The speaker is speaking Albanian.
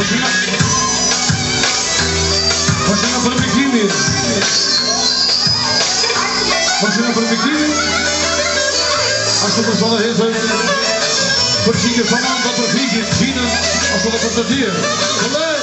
Përgjena për më kimi Përgjena për më kimi Ashtu përso dhe hezëve Përgjike për nëmë do të përgjike Kina ashtu dhe për të dhirë Kolej